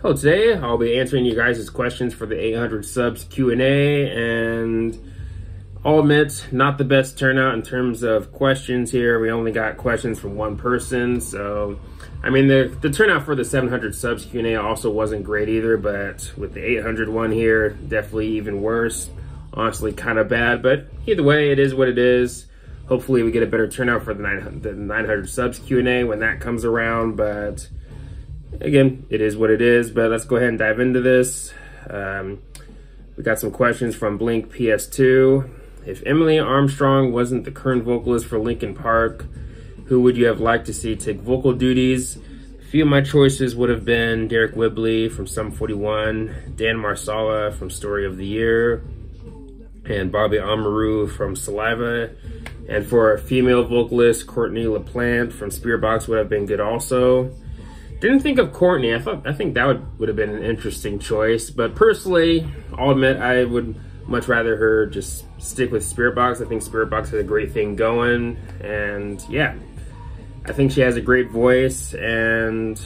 Hello, today I'll be answering you guys' questions for the 800 subs Q&A and I'll admit, not the best turnout in terms of questions here. We only got questions from one person, so I mean the, the turnout for the 700 subs Q&A also wasn't great either, but with the 800 one here, definitely even worse. Honestly, kind of bad, but either way, it is what it is. Hopefully we get a better turnout for the 900, the 900 subs Q&A when that comes around, but again, it is what it is, but let's go ahead and dive into this. Um, we got some questions from Blink PS2. If Emily Armstrong wasn't the current vocalist for Linkin Park, who would you have liked to see take vocal duties? A few of my choices would have been Deryck Whibley from Sum 41, Dan Marsala from Story of the Year, and Bobby Amaru from Saliva. And for a female vocalist, Courtney LaPlante from Spiritbox would have been good also. Didn't think of Courtney. I thought I think that would, would have been an interesting choice. But personally, I'll admit I would much rather her just stick with Spiritbox. I think Spiritbox has a great thing going. And yeah, I think she has a great voice and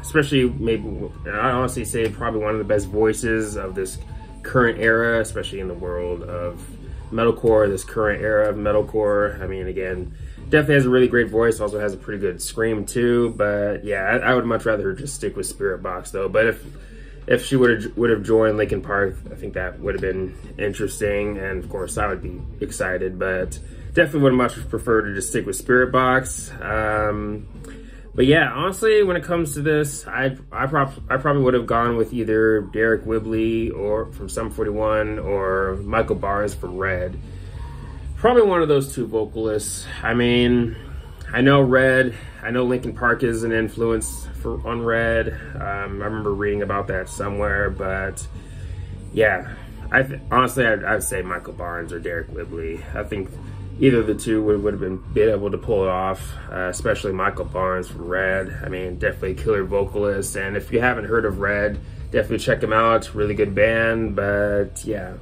especially maybe, I honestly say probably one of the best voices of this current era, especially in the world of metalcore, this current era of metalcore. I mean, again, definitely has a really great voice. Also has a pretty good scream too. But yeah, I, I would much rather just stick with Spiritbox though. But if if she would have would have joined Linkin Park, I think that would have been interesting. And of course, I would be excited. But definitely would much prefer to just stick with Spiritbox. Um, but yeah, honestly, when it comes to this, I I, prob I probably would have gone with either Deryck Whibley or from Sum 41 or Michael Barnes from Red probably one of those two vocalists. I mean, I know Red, I know Linkin Park is an influence for on Red. Um, I remember reading about that somewhere, but yeah, I honestly I'd, I'd, say Michael Barnes or Deryck Whibley. I think either of the two would, would have been, been able to pull it off, uh, especially Michael Barnes from Red. I mean, definitely killer vocalist, and if you haven't heard of Red, definitely check them out. Really good band, but yeah,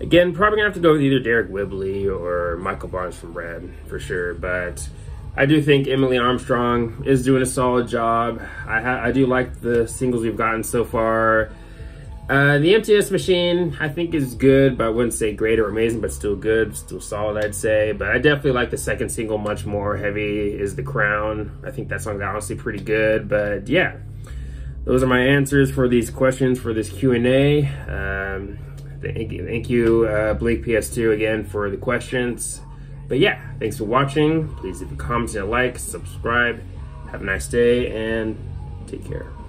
Again, probably gonna have to go with either Deryck Whibley or Michael Barnes from Red for sure. But I do think Emily Armstrong is doing a solid job. I, I do like the singles we've gotten so far. Uh, the Emptiness Machine, I think, is good, but I wouldn't say great or amazing, but still good, still solid, I'd say. But I definitely like the second single much more. Heavy is the Crown. I think that song's honestly pretty good, but yeah. Those are my answers for these questions for this Q&A. Um, Thank you, thank you uh, Blake PS2 again for the questions. But yeah, thanks for watching. Please leave a comment and a like, subscribe. Have a nice day and take care.